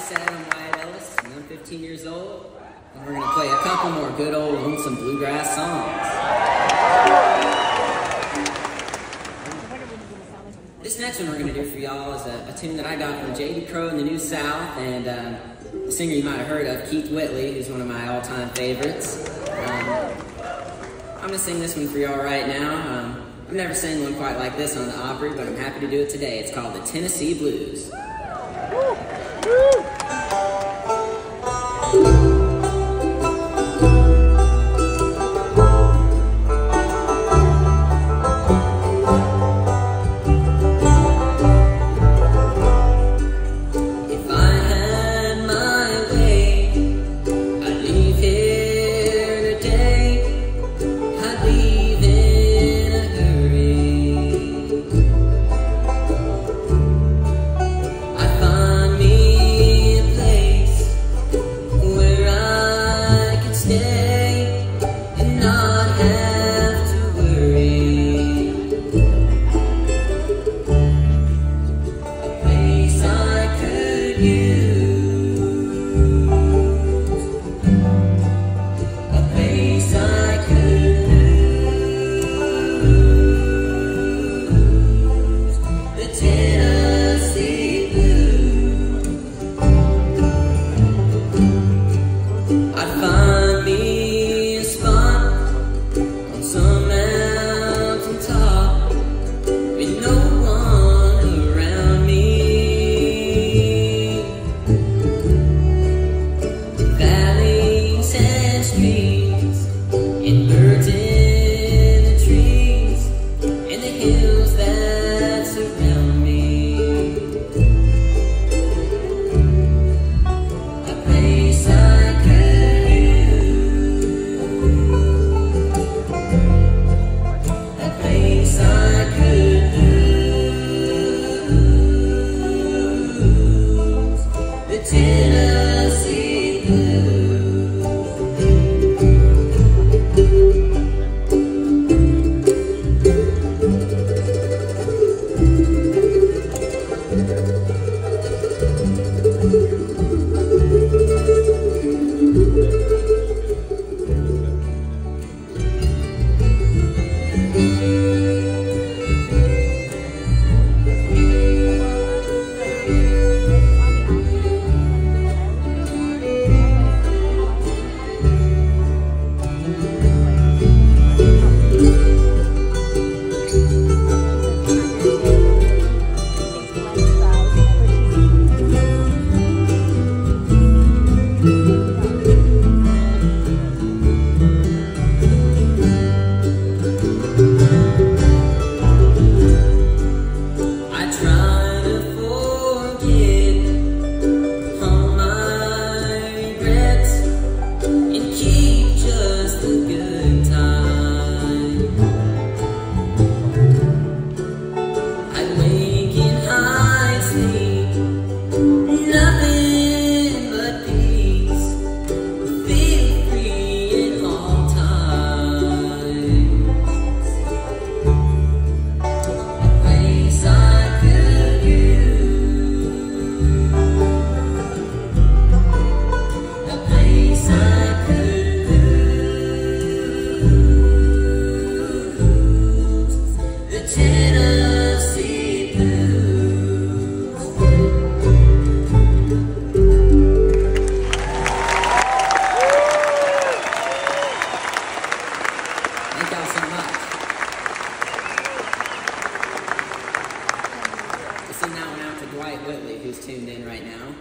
said, I'm Wyatt Ellis, and I'm 15 years old, and we're gonna play a couple more good old lonesome bluegrass songs. This next one we're gonna do for y'all is a, a tune that I got from J.D. Crowe in the New South, and um, a singer you might have heard of, Keith Whitley, who's one of my all-time favorites. Um, I'm gonna sing this one for y'all right now. Um, I've never sang one quite like this on the Opry, but I'm happy to do it today. It's called the Tennessee Blues. And birds in the trees, and the hills that surround me. A place I could a I could. I so much. Send that one out to Dwight Whitley, who's tuned in right now.